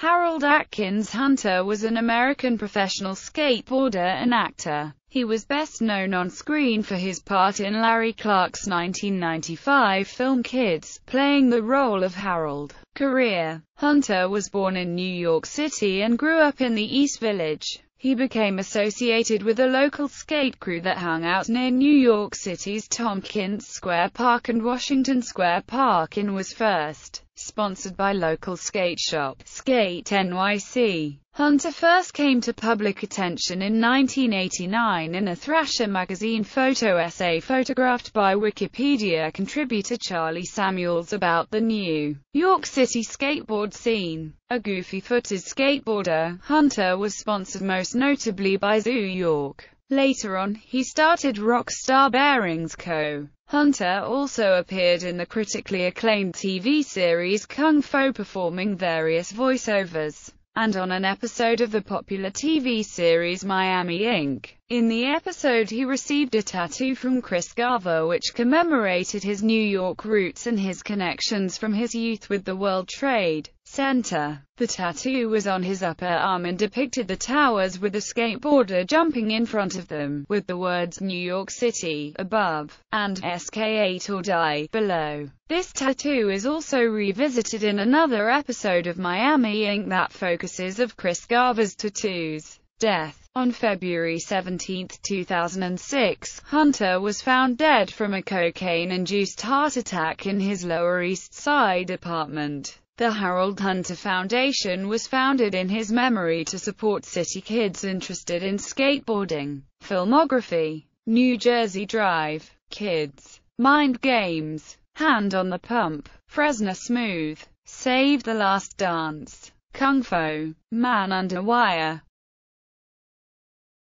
Harold Atkins Hunter was an American professional skateboarder and actor. He was best known on screen for his part in Larry Clark's 1995 film Kids, playing the role of Harold. Career Hunter was born in New York City and grew up in the East Village. He became associated with a local skate crew that hung out near New York City's Tompkins Square Park and Washington Square Park and was first sponsored by local skate shop, Skate NYC. Hunter first came to public attention in 1989 in a Thrasher magazine photo essay photographed by Wikipedia contributor Charlie Samuels about the New York City skateboard scene. A goofy-footed skateboarder, Hunter was sponsored most notably by Zoo York. Later on, he started Rockstar Bearings Co. Hunter also appeared in the critically acclaimed TV series Kung Fu performing various voiceovers, and on an episode of the popular TV series Miami Ink. In the episode he received a tattoo from Chris Garver which commemorated his New York roots and his connections from his youth with the World Trade Center. The tattoo was on his upper arm and depicted the towers with a skateboarder jumping in front of them, with the words New York City above, and SK8 or Die below. This tattoo is also revisited in another episode of Miami Ink that focuses of Chris Garver's tattoos. Death on February 17, 2006, Hunter was found dead from a cocaine-induced heart attack in his Lower East Side apartment. The Harold Hunter Foundation was founded in his memory to support city kids interested in skateboarding. Filmography New Jersey Drive, Kids, Mind Games, Hand on the Pump, Fresno Smooth, Save the Last Dance, Kung Fu, Man Under Wire,